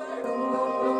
Come on.